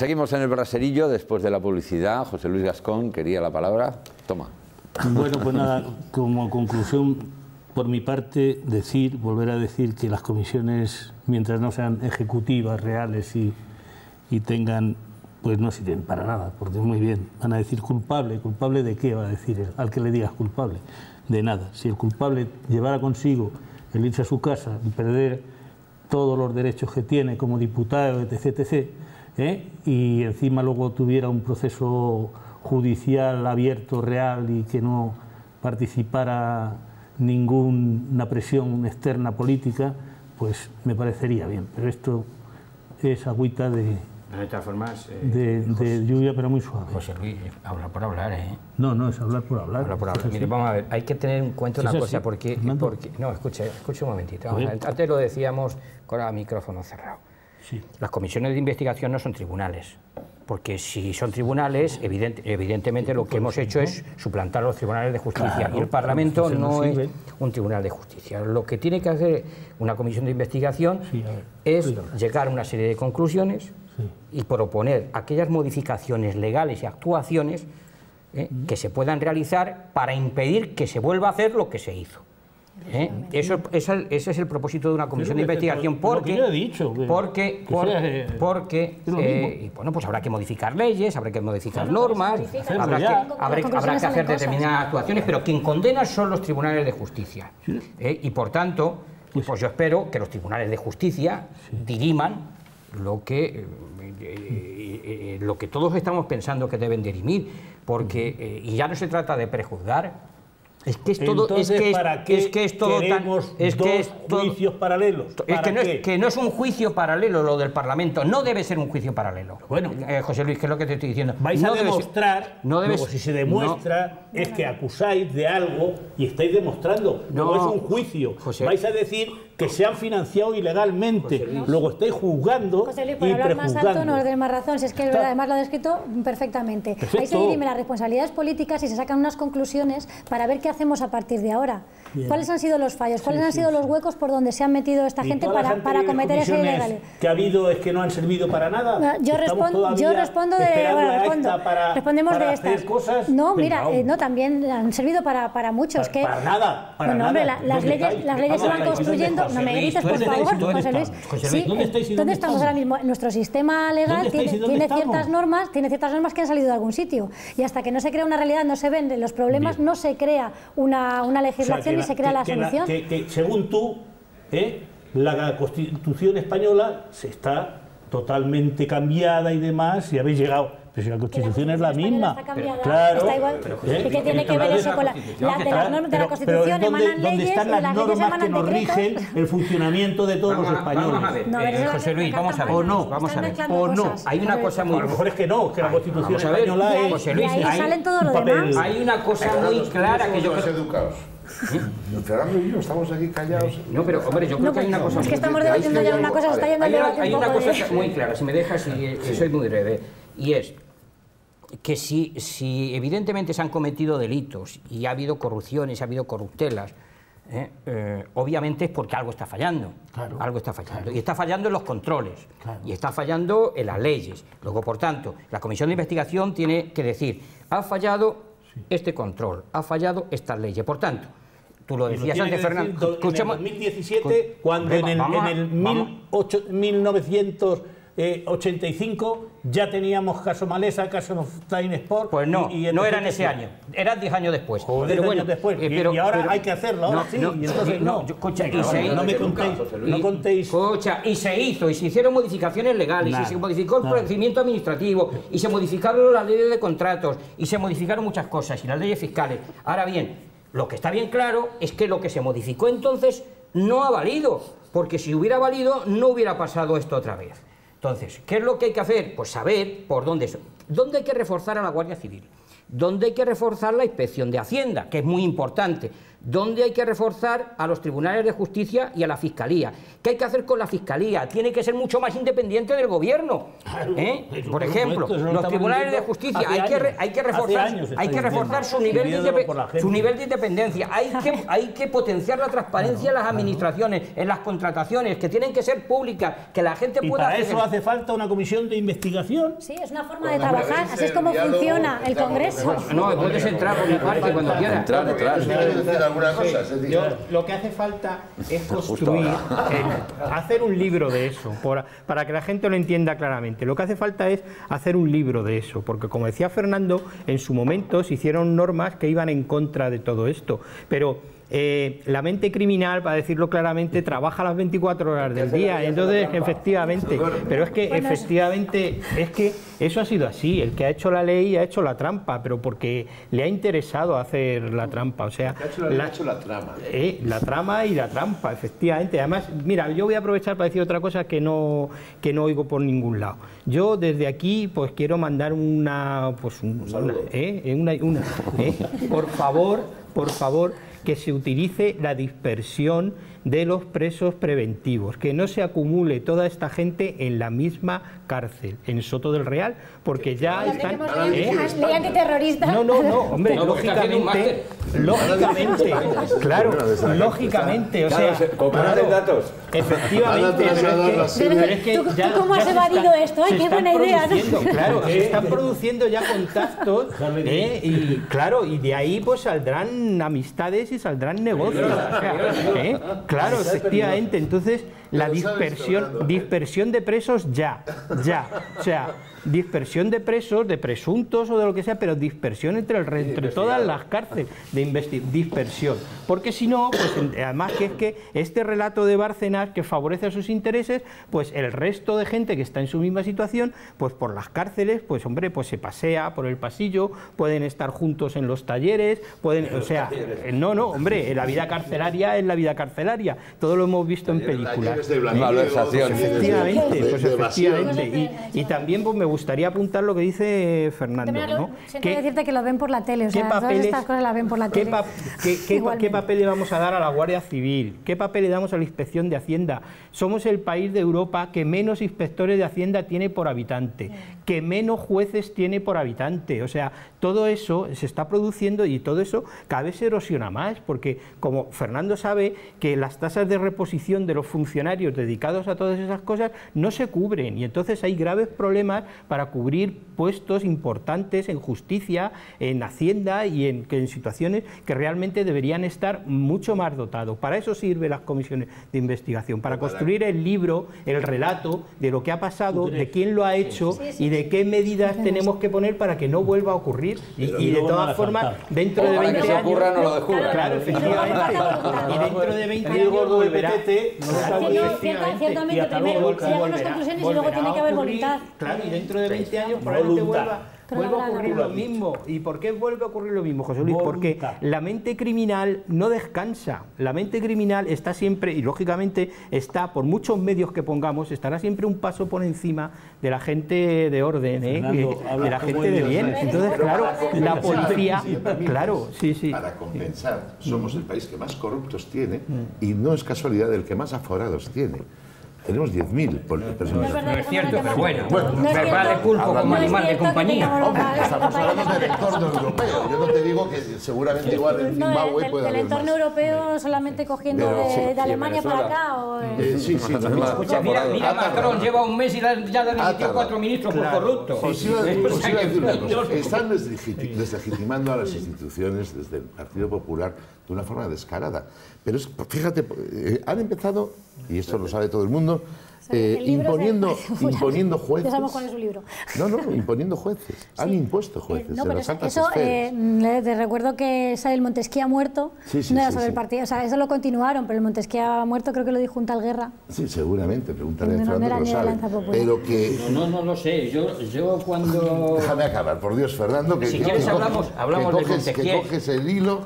Seguimos en el braserillo después de la publicidad. José Luis Gascón quería la palabra. Toma. Bueno, pues nada, como conclusión, por mi parte, decir, volver a decir que las comisiones, mientras no sean ejecutivas, reales y, y tengan, pues no sirven para nada, porque muy bien, van a decir culpable, culpable de qué va a decir al que le digas culpable, de nada. Si el culpable llevara consigo el irse a su casa y perder todos los derechos que tiene como diputado, etc., etc., ¿eh? y encima luego tuviera un proceso judicial abierto, real y que no participara ninguna presión externa política, pues me parecería bien. Pero esto es agüita de, de todas formas... Eh, de, de lluvia, pero muy suave. José Luis, hablar por hablar, ¿eh? No, no, es hablar por hablar. Hablar por hablar. Mire, vamos a ver, hay que tener en cuenta una cosa, porque, porque... No, escuche, escuche un momentito. Vamos a ver. Antes lo decíamos con el micrófono cerrado. Sí. Las comisiones de investigación no son tribunales, porque si son tribunales, evidente, evidentemente lo que hemos hecho es suplantar los tribunales de justicia. Claro, y el Parlamento no es un tribunal de justicia. Lo que tiene que hacer una comisión de investigación Sí, a ver, es llegar a una serie de conclusiones Sí. y proponer aquellas modificaciones legales y actuaciones ¿eh? que se puedan realizar para impedir que se vuelva a hacer lo que se hizo. ¿Eh? Eso, esa- ese es el propósito de una comisión de investigación lo que porque, yo he dicho, que- porque, que por- sea, eh, porque es lo eh, mismo. y bueno, pues habrá que modificar leyes, habrá que modificar normas, habrá que, habrá, habrá que hacer determinadas actuaciones, pero quien condena son los tribunales de justicia. ¿eh? Y por tanto, pues yo espero que los tribunales de justicia diriman lo que, eh, eh, eh, lo que todos estamos pensando que deben dirimir, porque, eh, y ya no se trata de prejuzgar, es que es todo, Entonces, es que es, ¿para qué es que es todo tan, es dos que es todo- juicios paralelos? es ¿Para que no, qué? es que no es un juicio paralelo lo del Parlamento, no debe ser un juicio paralelo. Bueno. Eh, José Luis, ¿qué es lo que te estoy diciendo? Vais No a debe ser- demostrar, no luego si se demuestra, es que acusáis de algo y estáis demostrando. No, es un juicio. José- Vais a decir que se han financiado ilegalmente. Luego estáis juzgando José Luis, por y hablar más alto no des más razón, si es que Está. además lo ha descrito perfectamente. Ahí se Perfecto. dirimen las responsabilidades políticas y se sacan unas conclusiones para ver qué hacemos a partir de ahora. Bien. ¿Cuáles han sido los fallos? ¿Cuáles Sí, han sí, sido sí. los huecos por donde se han metido esta gente para, para cometer comisiones ilegalidad? que ha habido es que no han servido para nada. No, Yo, Estamos respon- yo respondo de. bueno, respondo. para, Respondemos para de estas. cosas. No, mira, eh, no, también han servido para, para muchos. Para- que, para nada, para bueno, hombre, nada. la- las ¿Dónde leyes, estáis? las leyes se ¿Dónde van construyendo. ¿Dónde No me grites, por ¿Dónde favor, José Luis. ¿dónde estáis y ¿dónde dónde estamos ahora mismo? Nuestro sistema legal ¿Dónde estáis tiene, ciertas normas, tiene ciertas normas que han salido de algún sitio. Y hasta que no se crea una realidad, no se ven los problemas, Bien. no se crea una, una O sea, legislación y se crea que- la solución. que, que según tú, ¿eh? la Constitución española se está totalmente cambiada y demás, y habéis llegado. Pero si la Constitución es la misma. está cambiada, claro. está igual. ¿eh? ¿Y qué tiene que ver eso la con la, la- de las normas de Pero- la pero Constitución? ¿dónde, emanan dónde leyes, están y las las leyes normas que nos decretos. rigen el funcionamiento de todos Vamos los a- españoles? vamos a ver, No, eh, pero José Luis, vamos a ver. ¿O no? Vamos a ver. O no. Hay una cosa A muy lo mejor es que no, que la Constitución a española es José Luis, salen todo un lo papel- demás. Hay una cosa muy clara que yo creo... educados. Fernando y yo estamos aquí callados. No, pero hombre, yo creo No, que hay una cosa es que estamos debatiendo ya una cosa, se está yendo el debate hay un una cosa de... muy clara, si me dejas, y, y soy muy breve, y es que si, si evidentemente se han cometido delitos y ha habido corrupciones, ha habido corruptelas, ¿eh? Eh, obviamente es porque algo está fallando. Algo está fallando. Y está fallando en los controles. Y está fallando en las leyes. Luego, por tanto, la comisión de investigación tiene que decir, ha fallado este control, ha fallado estas leyes. Por tanto, tú lo decías lo antes, Fernando. En el 2017, cuando en el, en el, eh, 85 ya teníamos caso Malesa, caso Time Sport. Pues no, no eran ese año, eran 10 años después. Joder, años después. Eh, y, ahora hay que hacerlo, ahora no, sí. No, y no, se, me contéis. Cocha, y se hizo, y se hicieron modificaciones legales, y se modificó el procedimiento administrativo, y se modificaron las leyes de contratos, y se modificaron muchas cosas, y las leyes fiscales. Ahora bien, lo que está bien claro es que lo que se modificó entonces no ha valido, porque si hubiera valido no hubiera pasado esto otra vez. Entonces, ¿qué es lo que hay que hacer? Pues saber por dónde... so- ¿Dónde hay que reforzar a la Guardia Civil? ¿Dónde hay que reforzar la inspección de Hacienda? Que es muy importante. ¿Dónde hay que reforzar a los tribunales de justicia y a la fiscalía? ¿Qué hay que hacer con la fiscalía? Tiene que ser mucho más independiente del gobierno. ¿eh? Por ejemplo, los tribunales de justicia hay que, hay que reforzar, hay que reforzar su nivel, de su nivel de independencia. Hay que, hay que potenciar la transparencia en las administraciones, en las contrataciones, que tienen que ser públicas, que la gente Y pueda para eso hace falta una comisión de investigación. Sí, es una forma de trabajar, así es como funciona el Congreso. No, puedes entrar por mi parte cuando quieras. Entrar, entrar. Lo que hace falta es construir, el- hacer un libro de eso, por- para que la gente lo entienda claramente. Lo que hace falta es hacer un libro de eso, porque como decía Fernando, en su momento se hicieron normas que iban en contra de todo esto, pero eh, la mente criminal, para decirlo claramente, trabaja las 24 horas del día, entonces efectivamente, pero es que efectivamente es que eso ha sido así, el que ha hecho la ley ha hecho la trampa, pero porque le ha interesado hacer la trampa, o sea, le ha hecho la trama. eh, la trama y la trampa, efectivamente. Además, mira, yo voy a aprovechar para decir otra cosa que no, que no oigo por ningún lado. Yo desde aquí, pues quiero mandar una, pues un- una, eh, una- una- eh, por favor, por favor, que se utilice la dispersión de los presos preventivos, que no se acumule toda esta gente en la misma cárcel, en Soto del Real, porque ya están... ¿eh? Antiterrorista. No, no, no, hombre, No, lógicamente, lógicamente, claro, lógicamente, o sea, Comparar claro, datos. efectivamente, pero es que- trasladar pero es que ¿Tú- tú ya- cómo has evadido está- esto? Ay, qué buena idea, ¿no? Claro, se están produciendo ya contactos, ¿eh? y claro, y de ahí pues saldrán amistades y saldrán negocios, o sea, ¿eh? Claro, efectivamente, entonces la dispersión, Fernando, dispersión de presos ya, ya, o sea, dispersión de presos, de presuntos o de lo que sea, pero dispersión entre, el, re- entre todas las cárceles, de dispersión. Porque si no, pues además que es que este relato de Bárcenas que favorece a sus intereses, pues el resto de gente que está en su misma situación, pues por las cárceles, pues hombre, pues se pasea por el pasillo, pueden estar juntos en los talleres, pueden, o sea, eh, no, no, hombre, la vida carcelaria es la vida carcelaria, todo lo hemos visto en películas. Efectivamente, pues efectivamente. Y, y también pues, me gustaría apuntar lo que dice Fernando, ¿no? decirte que lo ven por la tele, o ¿Qué sea, todas estas cosas las ven por la qué tele. pa- qué- qué papel le vamos a dar a la Guardia Civil? ¿Qué papel le damos a la Inspección de Hacienda? Somos el país de Europa que menos inspectores de Hacienda tiene por habitante, que menos jueces tiene por habitante. O sea, todo eso se está produciendo y todo eso cada vez se erosiona más, porque como Fernando sabe que las tasas de reposición de los funcionarios dedicados a todas esas cosas no se cubren y entonces hay graves problemas para cubrir puestos importantes en justicia, en Hacienda y en, que en situaciones que realmente deberían estar mucho más dotados. Para eso sirven las comisiones de investigación, para construir el libro, el relato de lo que ha pasado, de quién lo ha hecho y de qué medidas tenemos que poner para que no vuelva a ocurrir. Y, y de todas formas, dentro de Para que 20 se años... ocurra, no lo descubra. Claro, efectivamente. Y dentro de 20 El años gordo de volverá. Ciertamente, se hagan las volverá- conclusiones y luego tiene que a haber voluntad. Claro, y dentro de 20 años probablemente vuelva, vuelva a ocurrir lo mismo. ¿Y por qué vuelve a ocurrir lo mismo, José Luis? Porque la mente criminal no descansa. La mente criminal está siempre, y lógicamente está, por muchos medios que pongamos, estará siempre un paso por encima de la gente de orden, ¿eh? Fernando, de la gente de bien. Entonces, claro, la policía, claro, sí, sí. Para compensar, somos el país que más corruptos tiene y no es casualidad el que más aforados tiene. Tenemos 10.000 pol- personas. verdad. No es cierto, pero bueno, No es verbal de cierto. culpo como No animal de compañía. Hombre, estamos hablando del entorno europeo. Yo no te digo que seguramente igual en No, Zimbabue del haber entorno más. europeo solamente cogiendo Pero- de, sí, de sí, Alemania para acá o... eh, Eh, sí, sí. Escucha, mira, mira, Macron lleva un mes y ya claro. cuatro ministros por corrupto. Os iba, a que- decir una cosa. Están deslegiti- deslegitimando a las instituciones desde el Partido Popular de una forma descarada. Pero es, fíjate, eh, han empezado, y esto lo sabe todo el mundo, eh, El libro imponiendo, de- imponiendo jueces. cuál es su libro. No, no, imponiendo jueces. Han impuesto jueces Eh, no, en pero las eso, altas eso, esferas. eh, te recuerdo que del Montesquieu muerto Sí, sí, no era sí, sobre sí. el partido, o sea, eso lo continuaron, pero el Montesquieu muerto creo que lo dijo un tal Guerra. Sí, seguramente, pregúntale a No, no Fernando era que lo ni de sabe. Lanza Popular. Pero que... No, no lo sé. Yo, yo cuando. Déjame acabar, por Dios, Fernando, que, Si que- quieres que hablamos- coges- hablamos que coges, que Montesquieu. coges el hilo.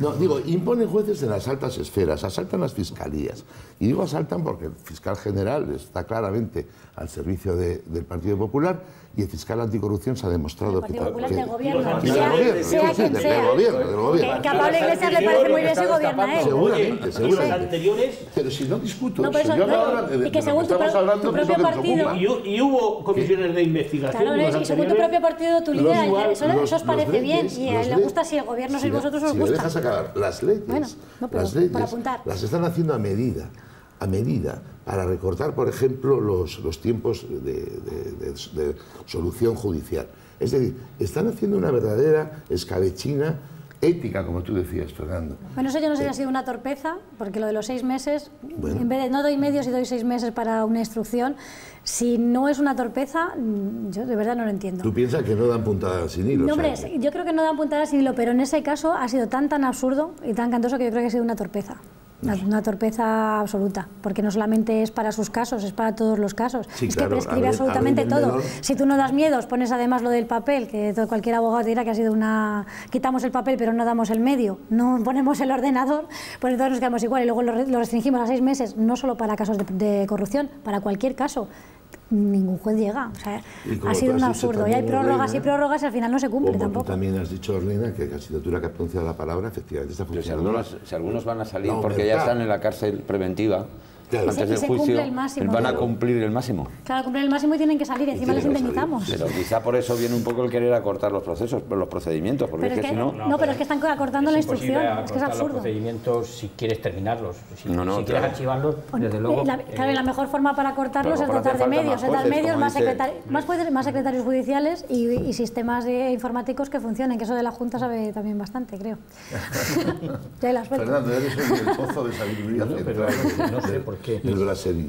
No, digo, imponen jueces en las altas esferas, asaltan las fiscalías. Y digo asaltan porque el fiscal general, está claramente al servicio de- del Partido Popular y el fiscal anticorrupción se ha demostrado El que- Popular del gobierno, sea, quien del sea. gobierno, del gobierno. Que a Pablo Iglesias le parece muy bien si gobierna él. Seguramente, seguramente. anteriores Pero si no discuto No, pero eso, eso- yo no, hablo de, y de que según tu tu propio partido- y, hu- y hubo comisiones de investigación. Claro, y según tu propio partido lideras, igual, eso, os parece bien y a los él le gusta si el gobierno sois vosotros os si gusta. dejas acabar, las leyes, Bueno, no, pero las leyes para apuntar. las están haciendo a medida, a medida, para recortar, por ejemplo, los, los tiempos de, de- de- de solución judicial. Es decir, están haciendo una verdadera escabechina ética, como tú decías, Fernando. Bueno, eso yo no sé si ha sido una torpeza, porque lo de los seis meses, Bueno. en vez de no doy medios y doy seis meses para una instrucción, si no es una torpeza, yo de verdad no lo entiendo. Tú piensas que no dan puntada sin hilo. No, hombre, yo creo que no dan puntadas sin hilo, pero en ese caso ha sido tan tan absurdo y tan cantoso que yo creo que ha sido una torpeza. Una, torpeza absoluta, porque no solamente es para sus casos, es para todos los casos. Sí, es claro, que prescribe ver- absolutamente todo. Si tú no das miedos, pones además lo del papel, que todo- cualquier abogado te dirá que ha sido una... Quitamos el papel pero no damos el medio, no ponemos el ordenador, pues entonces nos quedamos igual y luego lo restringimos a seis meses, no solo para casos de, de corrupción, para cualquier caso. Ningún juez llega. O sea, Y ha tú sido un absurdo. Y hay prórrogas y Elena, prórrogas y al final no se cumple Como tú tampoco. también has dicho, Orlena, que la asignatura que ha pronunciado la palabra efectivamente está Pero si funcionando. algunos, si algunos van a salir porque ya están en la cárcel preventiva, Claro. antes del juicio, el máximo, van a cumplir el máximo. Claro, cumplen el máximo y tienen que salir, encima les indemnizamos. Pero quizá por eso viene un poco el querer acortar los procesos, los procedimientos, porque Pero es que, si no... no, pero es que están acortando la Es instrucción, es que es acortar los absurdo. procedimientos si quieres terminarlos. Si, No, no, si quieres archivarlos, desde luego... La- eh, claro, y la mejor forma para cortarlos Pero es dotar de medios, dotar jueces, medios, más, dice. secretari- más, jueces, más secretarios judiciales y, y sistemas de informáticos que funcionen, que eso de la Junta sabe también bastante, creo. ya la suerte. Fernando, eres el pozo de sabiduría pero central no sé por qué.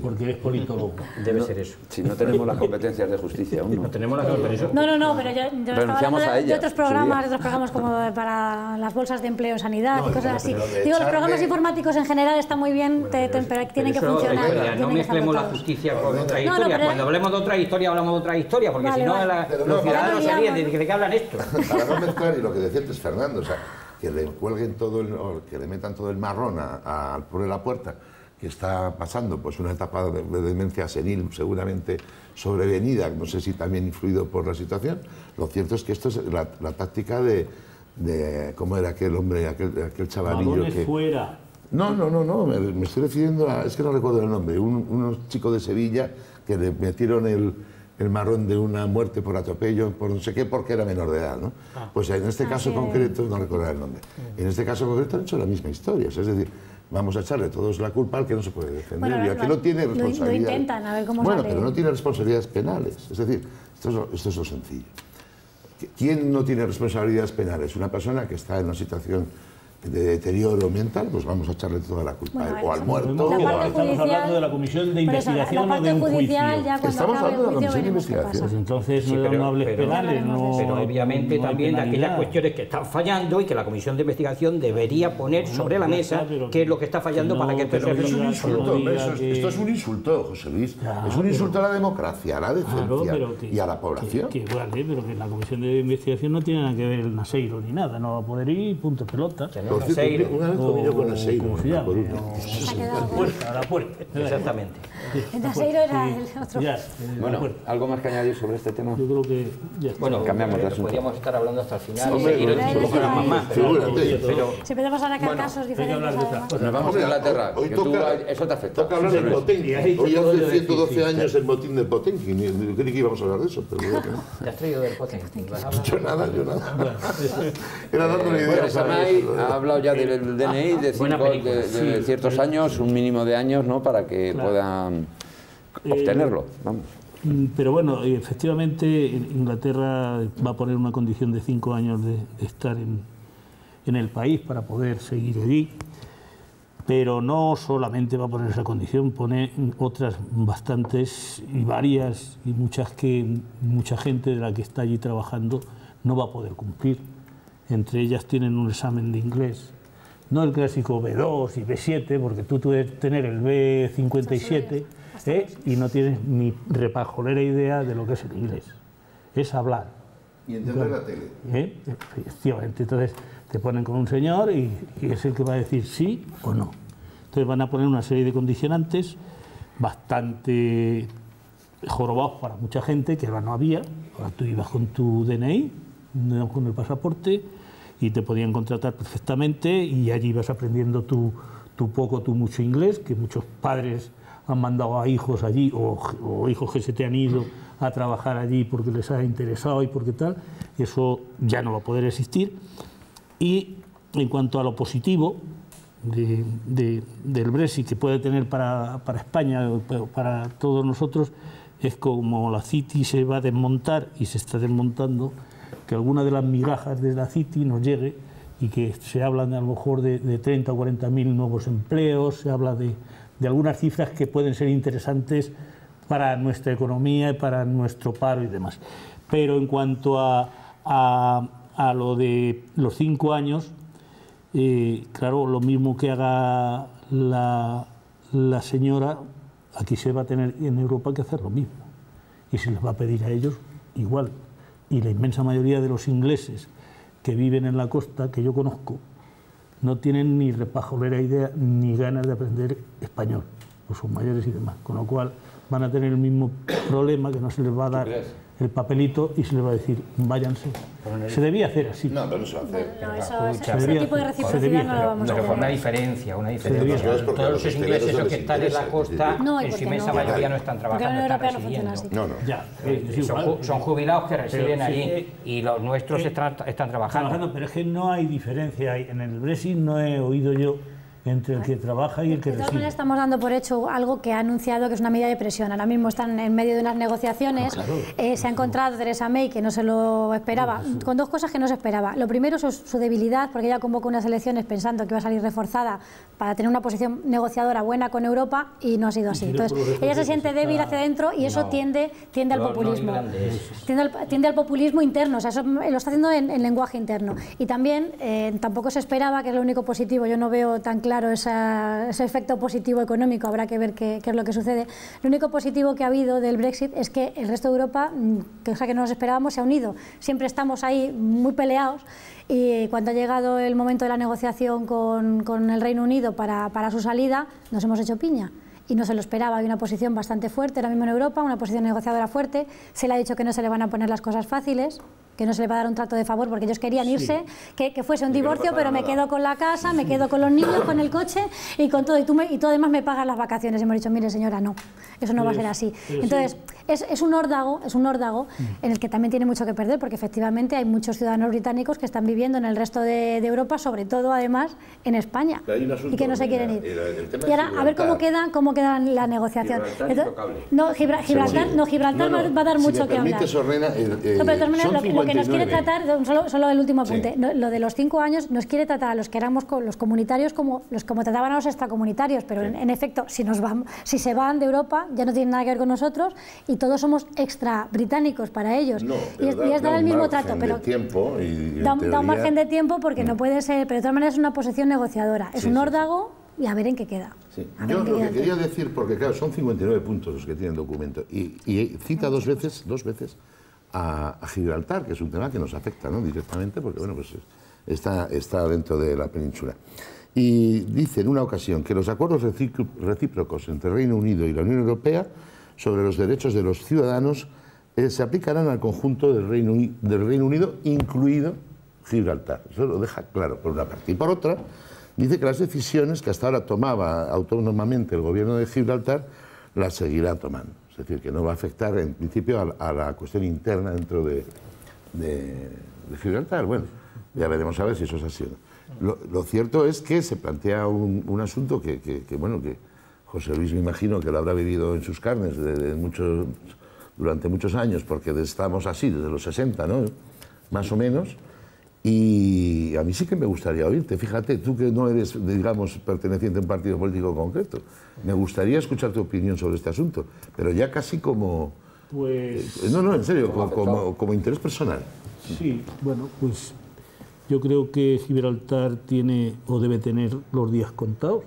Porque eres politólogo. Debe ser eso. Si no tenemos las competencias de justicia aún, No ¿no? tenemos la pero eso. No, no, no, pero yo, yo Renunciamos a de, otros programas, otros programas como para las bolsas de empleo sanidad No, y cosas así. Digo, los programas informáticos en general están muy bien, te- te- pero tienen que funcionar. tienen no mezclemos la justicia con otra No, no, historia. Cuando hablemos de otra historia, hablamos de otra historia, porque Vale, si no, la- los ciudadanos ríen de, de qué hablan esto. Para no mezclar, y lo que decía antes Fernando, o sea, que le cuelguen todo el, que le metan todo el marrón a- a- al por de la puerta, que está pasando pues una etapa de, de demencia senil seguramente sobrevenida, no sé si también influido por la situación. Lo cierto es que esto es la, la táctica de, de- ¿cómo era aquel hombre, aquel, aquel chavalillo que... fuera. No, no, no, no, me, me estoy refiriendo a, es que no recuerdo el nombre, un, unos chicos de Sevilla que le metieron el, el marrón de una muerte por atropello, por no sé qué, porque era menor de edad, ¿no? Pues en este caso sí. concreto, no recuerdo el nombre, en este caso concreto han hecho la misma historia, o sea, es decir, vamos a echarle todos la culpa al que no se puede defender Bueno, y al que no tiene lo- lo responsabilidades. intentan, a ver cómo Bueno, sale. pero no tiene responsabilidades penales, es decir, esto es lo, esto es lo sencillo. ¿Quién no tiene responsabilidades penales? Una persona que está en una situación de deterioro mental, pues vamos a echarle toda la culpa a él, o al muerto, o al... Estamos hablando de la comisión de Por eso, la- investigación la o de parte un judicial, juicio. ya cuando Estamos hablando de la comisión de investigación. Pues entonces Sí, no pero- no hables pero- penales, no Pero hay- obviamente no también de aquellas cuestiones que están fallando y que la comisión de investigación debería poner Bueno, sobre la mesa pero qué es lo que está fallando que para no- que esto sea no Es un insulto, no hombre, diga eso es- que- esto es un insulto, José Luis. Es un pero- insulto a la democracia, a la decencia Claro, pero que- y a la población. Que, que vale, pero que la comisión de investigación no tiene nada que ver el Naseiro ni nada, no va a poder ir, punto pelota. Por cierto, una vez comí yo con Naseiro, como se en La llame, Coruña. o- Se ha quedado la con- puerta, la puerta. Exactamente. El Naseiro era el otro. Eh, Bueno. ¿algo más que añadir sobre este tema? Yo creo que ya está. Bueno, Cambiamos de eh, asunto. podríamos estar hablando hasta el final Sí, y seguir pero cinco es que programas hay- más. pero- Figúrate. Pero Si empezamos a sacar casos diferentes, de. Nos vamos a Inglaterra, eso te afecta. Toca hablar has dicho Hoy hace de 112 déficit. años el motín del Potenkin. Yo creí que íbamos a hablar de eso, pero creo que no. te has traído del pote. Yo nada, yo nada. Era dándole Bueno, ideas hablado ya del DNI de, Buena cinco- película. de- de ciertos años, un mínimo de años, ¿no? Para que Claro. puedan obtenerlo. Vamos. Mm, Pero bueno, efectivamente Inglaterra va a poner una condición de cinco años de, de estar en, en el país para poder seguir allí. Pero no solamente va a poner esa condición, pone otras bastantes y varias y muchas que mucha gente de la que está allí trabajando no va a poder cumplir. Entre ellas tienen un examen de inglés, no el clásico B2 y B7, porque tú puedes tener el B57 ¿eh? y no tienes ni repajolera idea de lo que es el inglés. Es hablar. Y entender la tele. ¿eh? Efectivamente. Entonces te ponen con un señor y, y es el que va a decir sí o no. Entonces van a poner una serie de condicionantes bastante jorobados para mucha gente, que ahora no había. Ahora tú ibas con tu DNI, no con el pasaporte, y te podían contratar perfectamente y allí ibas aprendiendo tu, tu poco, tu mucho inglés, que muchos padres han mandado a hijos allí o, o hijos que se te han ido a trabajar allí porque les ha interesado y porque tal, eso ya no va a poder existir. Y en cuanto a lo positivo de- de- del Brexit que puede tener para, para España, para todos nosotros, es como la City se va a desmontar y se está desmontando, que alguna de las migajas de la City nos llegue y que se hablan a lo mejor de, de 30 o 40 mil nuevos empleos, se habla de, de algunas cifras que pueden ser interesantes para nuestra economía y para nuestro paro y demás. Pero en cuanto a, a- a lo de los cinco años, eh, claro, lo mismo que haga la señora, aquí se va a tener en Europa que hacer lo mismo. Y se les va a pedir a ellos igual. Y la inmensa mayoría de los ingleses que viven en la costa, que yo conozco, no tienen ni repajolera idea ni ganas de aprender español, o son mayores y demás. Con lo cual van a tener el mismo problema que no se les va a dar? El papelito y se les va a decir váyanse. Se debía hacer así. No, pero no se va a hacer. No, eso, ese, Se ese debía tipo de hacer, se reciprocidad debía no lo hacer. vamos a Pero con una diferencia, una diferencia. hacer. Todos los los ingleses los que están en la costa, en su inmensa no. mayoría no están trabajando, están Europea no funciona residiendo. así. No, no. Ya, eh, Son, jubilados que residen allí eh, y los nuestros eh, están, están trabajando. trabajando, pero es que no hay diferencia. En el Brexit no he oído yo entre el que trabaja y el que De maneras, estamos dando por hecho algo que ha anunciado que es una medida de presión. Ahora mismo están en medio de unas negociaciones. Eh, se ha encontrado Teresa May, que no se lo esperaba, con dos cosas que no se esperaba. Lo primero, su, su debilidad, porque ella convocó unas elecciones pensando que iba a salir reforzada para tener una posición negociadora buena con Europa y no ha sido así. Entonces, ella se siente débil hacia adentro y eso tiende, tiende al no populismo. Tiende al, tiende al populismo interno, o sea, eso lo está haciendo en, en lenguaje interno. Y también eh, tampoco se esperaba, que es lo único positivo, yo no veo tan claro esa- ese efecto positivo económico, habrá que ver qué, qué es lo que sucede. Lo único positivo que ha habido del Brexit es que el resto de Europa, mm, cosa que no nos esperábamos, se ha unido. Siempre estamos ahí muy peleados y cuando ha llegado el momento de la negociación con, con el Reino Unido para, para su salida, nos hemos hecho piña y no se lo esperaba. Hay una posición bastante fuerte ahora mismo en Europa, una posición negociadora fuerte. Se le ha dicho que no se le van a poner las cosas fáciles, que no se le va a dar un trato de favor porque ellos querían irse, que, que fuese un divorcio, pero me quedo con la casa, me quedo con los niños, con el coche y con todo. Y tú, me- y tú además me pagas las vacaciones. Y hemos dicho, mire señora, no, eso no va a ser así. sí. Entonces, es, es un órdago, es un órdago en el que también tiene mucho que perder porque efectivamente hay muchos ciudadanos británicos que están viviendo en el resto de, de Europa, sobre todo además en España, y que no se quieren ir. y ahora, a ver cómo queda, cómo queda la negociación. Gibraltar Entonces, intocable. no, Gibra- Gibraltar, no, Gibraltar No, va, no, va a dar si mucho me que hablar. Ornena, eh, eh, No, pero que nos quiere 59. tratar, solo, solo el último apunte, Sí. lo de los cinco años nos quiere tratar a los que éramos los comunitarios como los como trataban a los extracomunitarios, pero en, en efecto, si nos van, si se van de Europa, ya no tienen nada que ver con nosotros y todos somos extra británicos para ellos. No, y es, da- y es da dar el mismo trato, pero tiempo y, da, un- da teoría- un margen de tiempo porque no puede ser, pero de todas maneras es una posición negociadora, es Sí, un sí, sí. órdago y a ver en qué queda. Sí. Yo qué lo que queda. quería decir, porque claro, son 59 puntos los que tiene el documento, y, y cita dos veces, dos veces a, Gibraltar, que es un tema que nos afecta ¿no? directamente, porque bueno, pues está, está dentro de la península. Y dice en una ocasión que los acuerdos recíprocos entre Reino Unido y la Unión Europea sobre los derechos de los ciudadanos eh, se aplicarán al conjunto del Reino, del Reino Unido, incluido Gibraltar. Eso lo deja claro por una parte. Y por otra, dice que las decisiones que hasta ahora tomaba autónomamente el gobierno de Gibraltar las seguirá tomando. Es decir, que no va a afectar en principio a, la- cuestión interna dentro de, Gibraltar. Bueno, ya veremos a ver si eso es así. Lo, lo cierto es que se plantea un, un asunto que, bueno, que José Luis me imagino que lo habrá vivido en sus carnes de muchos- durante muchos años, porque estamos así desde los 60, ¿no? Más o menos. Y a mí sí que me gustaría oírte. Fíjate, tú que no eres, digamos, perteneciente a un partido político concreto, me gustaría escuchar tu opinión sobre este asunto, pero ya casi como... Pues No, no, en serio, como, como- como interés personal. sí, bueno, pues yo creo que Gibraltar tiene o debe tener los días contados.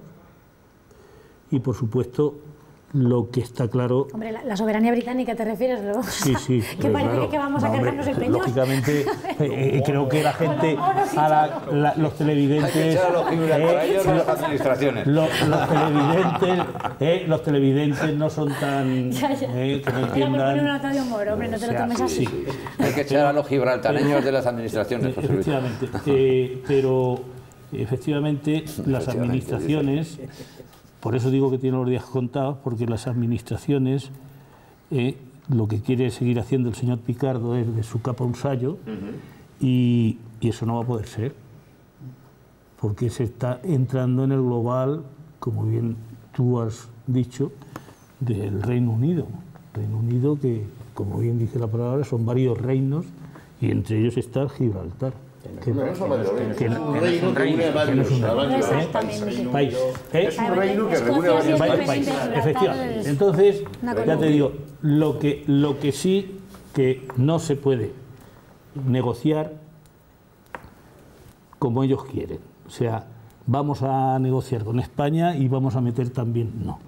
Y por supuesto, lo que está claro Hombre, la, la soberanía británica te refieres, ¿no? Sí, sí. que eh, parece claro. que vamos a No, hombre, cargarnos el peñón. Lógicamente, eh, eh, creo que la gente, a la- la- los Hay televidentes, que echar a los gibraltareños a eh, las administraciones. lo- los, televidentes, eh, los televidentes no son tan Ya, ya. eh, que no entiendan. de humor, hombre, no te lo sea, tomes así. sí. Hay que echar a los gibraltareños de las administraciones, José Luis. Efectivamente, eh, pero efectivamente las administraciones, por eso digo que tienen los días contados, porque las administraciones eh, lo que quiere seguir haciendo el señor Picardo es de su capa un sallo y, y eso no va a poder ser, porque se está entrando en el global, como bien tú has dicho, del Reino Unido. Reino Unido que, como bien dice la palabra, son varios reinos y entre ellos está Gibraltar. Un reino que une a varios, a varios Exactamente. país. ¿eh? Es un reino que reúne a varios es País, países. Efectivamente. es Entonces, ya te digo, lo que, lo que sí que no se puede negociar como ellos quieren. O sea, vamos a negociar con España y vamos a meter también, no.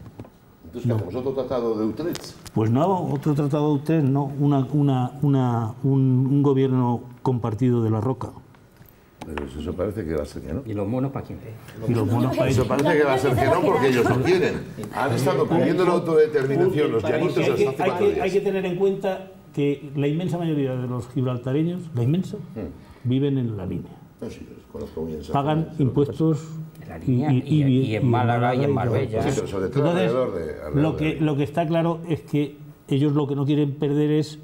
Entonces, ¿qué hacemos? ¿Otro tratado de Utrecht? Pues no, otro tratado de ustedes, no, una, una, una, un, un gobierno compartido de la roca. Pero eso parece que va a ser que no. ¿Y los monos para quién? Y los monos países. Eso parece que va a ser que no porque ellos no quieren. Han estado pidiendo la autodeterminación los llanitos hay hasta que, hace hay, que, hay que días. tener en cuenta que la inmensa mayoría de los gibraltareños, la inmensa, viven en la línea. Pagan impuestos En la línea, y- y en Málaga y en Marbella. Sí, pero sobre todo Entonces, alrededor de... alrededor lo, que, de- lo que está claro es que ellos lo que no quieren perder es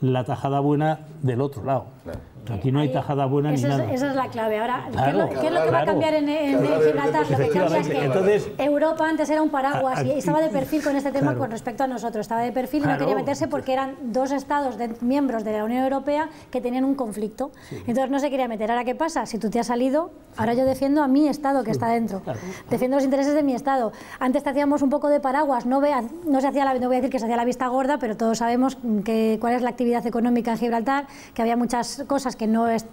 la tajada buena del otro lado. Claro. Aquí no hay tajada buena ni Esa es, nada. esa es la clave. Ahora, ¿qué es Claro, lo- ¿qué, es lo, que va a cambiar en, en- en Claro, Gibraltar? Lo que cambia es que Entonces- Europa antes era un paraguas y estaba de perfil con este tema Claro. con respecto a nosotros. Estaba de perfil y Claro. no quería meterse porque eran dos estados de- miembros de la Unión Europea que tenían un conflicto. Entonces no se quería meter. Ahora, ¿qué pasa? Si tú te has salido, ahora yo defiendo a mi estado que está dentro. Defiendo los intereses de mi estado. Antes te hacíamos un poco de paraguas. No, vea, no, se hacía la, no voy a decir que se hacía la vista gorda, pero todos sabemos que, cuál es la actividad económica en Gibraltar, que había muchas cosas que no, es-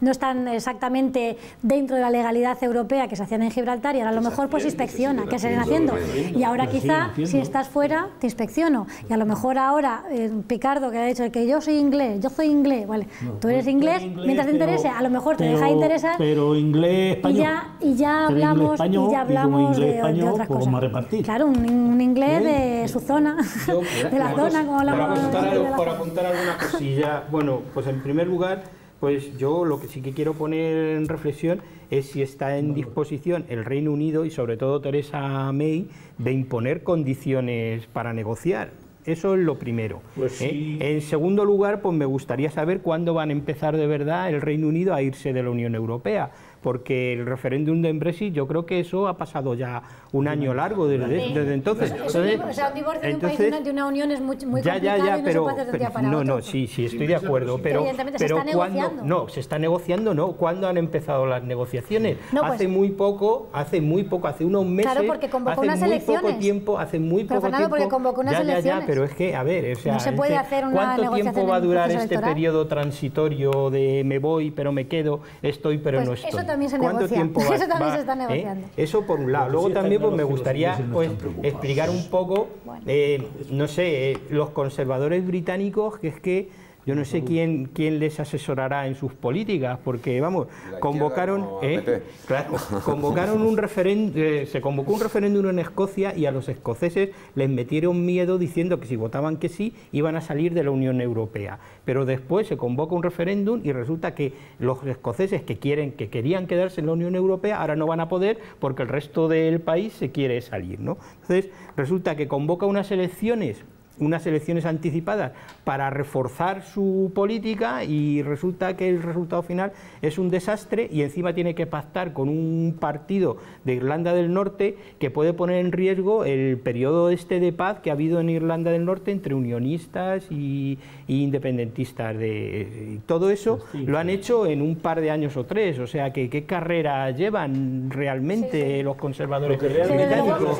no están exactamente dentro de la legalidad europea que se hacían en Gibraltar y ahora a lo mejor pues inspecciona, que se siguen haciendo. Y ahora quizá si estás fuera te inspecciono. Y a lo mejor ahora eh, Picardo que ha dicho que yo soy inglés, yo soy inglés, vale, tú eres inglés, mientras te interese, a lo mejor te deja de interesar Pero inglés y español. ya, y ya Pero inglés hablamos, español, y ya hablamos inglés de, otras pues cosas. repartir. Claro, un, un inglés de su zona, de la zona, como para hablamos apuntar, para zona. apuntar alguna cosilla, bueno, pues en primer lugar, pues yo lo que sí que quiero poner en reflexión es si está en disposición el Reino Unido y sobre todo Teresa May de imponer condiciones para negociar. Eso es lo primero. Pues ¿eh? sí. En segundo lugar, pues me gustaría saber cuándo van a empezar de verdad el Reino Unido a irse de la Unión Europea, porque el referéndum de Brexit yo creo que eso ha pasado ya un año largo desde, desde entonces. Es un div- o sea, un divorcio de un país de una, unión es muy, muy ya, ya, complicado ya, y no pero, se puede hacer de un día pero- para no, otro. no, sí, sí, estoy de acuerdo, pero, evidentemente se pero está cuando, negociando. no, se está negociando, no, ¿cuándo han empezado las negociaciones? No, pues- hace muy poco, hace muy poco, hace unos meses, Claro, porque convocó hace unas muy poco elecciones. tiempo, hace muy Pero, poco Fernando, porque convocó unas ya, ya, ya, elecciones. pero es que, a ver, o sea, No se es puede hacer una ¿cuánto tiempo va a durar este electoral? periodo transitorio de me voy pero me quedo, estoy pero Pues no eso estoy? También se ¿Cuánto negocia. tiempo va, Eso también va- se está eh? negociando. Eso por un lado. Luego sí también pues, me gustaría pues, explicar un poco, eh, no sé, eh, los conservadores británicos, que es que yo no sé quién, quién les asesorará en sus políticas, porque vamos, convocaron, ¿eh? Claro, convocaron un referéndum, se convocó un referéndum en Escocia y a los escoceses les metieron miedo diciendo que si votaban que sí iban a salir de la Unión Europea. Pero después se convoca un referéndum y resulta que los escoceses que quieren, que querían quedarse en la Unión Europea ahora no van a poder porque el resto del país se quiere salir, ¿no? Entonces resulta que convoca unas elecciones unas elecciones anticipadas para reforzar su política y resulta que el resultado final es un desastre y encima tiene que pactar con un partido de Irlanda del Norte que puede poner en riesgo el periodo este de paz que ha habido en Irlanda del Norte entre unionistas y, y independentistas. De, y todo eso lo han hecho en un par de años o tres, o sea que qué carrera llevan realmente los conservadores británicos.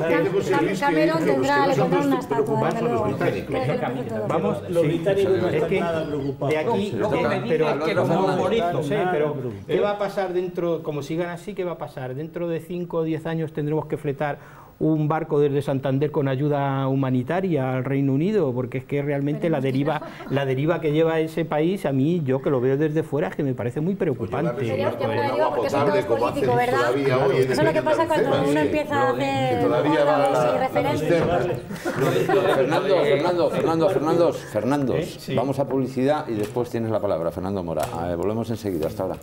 Cameron tendrá, le una estatua, británicos. Vamos, Los británicos no Es están que nada preocupados. de aquí, pero que los pero. ¿qué va a pasar dentro, como sigan así, qué va a pasar? Dentro de 5 o 10 años tendremos que fletar un barco desde Santander con ayuda humanitaria al Reino Unido, porque es que realmente la deriva, la deriva que lleva ese país, a mí, yo que lo veo desde fuera, es que me parece muy preocupante. Sería porque son todos políticos, ¿verdad? todavía hoy en el Eso es lo que pasa cuando uno empieza a hacer y. Fernando, Fernando, Fernando, Fernando, Fernando, ¿Eh? Sí. vamos a publicidad y después tienes la palabra, Fernando Mora. Volvemos enseguida, hasta ahora.